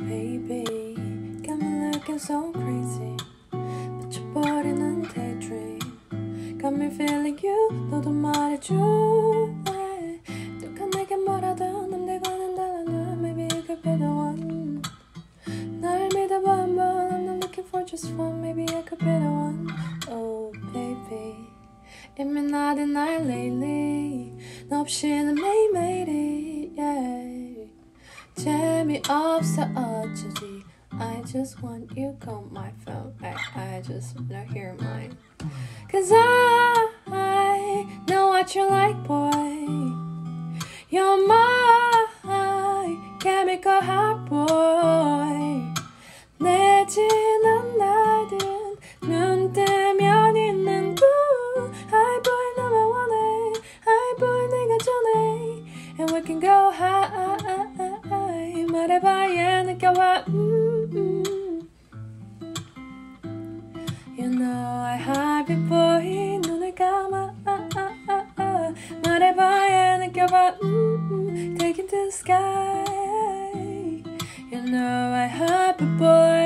baby got me looking so crazy 미쳐버리는 daydream got me feeling you 너도 말해줄래 누가 내게 뭐라든 남들과는 달라 maybe you could be the one 날 믿어봐 한번 I'm not looking for just one maybe I could be the one oh baby 이미 나든 날 lately 너 없이는 매일매일이 yeah. me off so urgently. I just want you call my phone. I, I just wanna hear mine. Cause I, know what you like, boy. You're my chemical heart, boy. 내지는 날은 눈 뜨면 있는 꿈. Hype boy, 너만 원해. Hype boy, 내가 전해. And we can go high. 말해봐야 느껴봐 음, 음. You know I happy boy 눈을 감아 말해봐야 느껴봐 음, 음. Take it to the sky You know I happy boy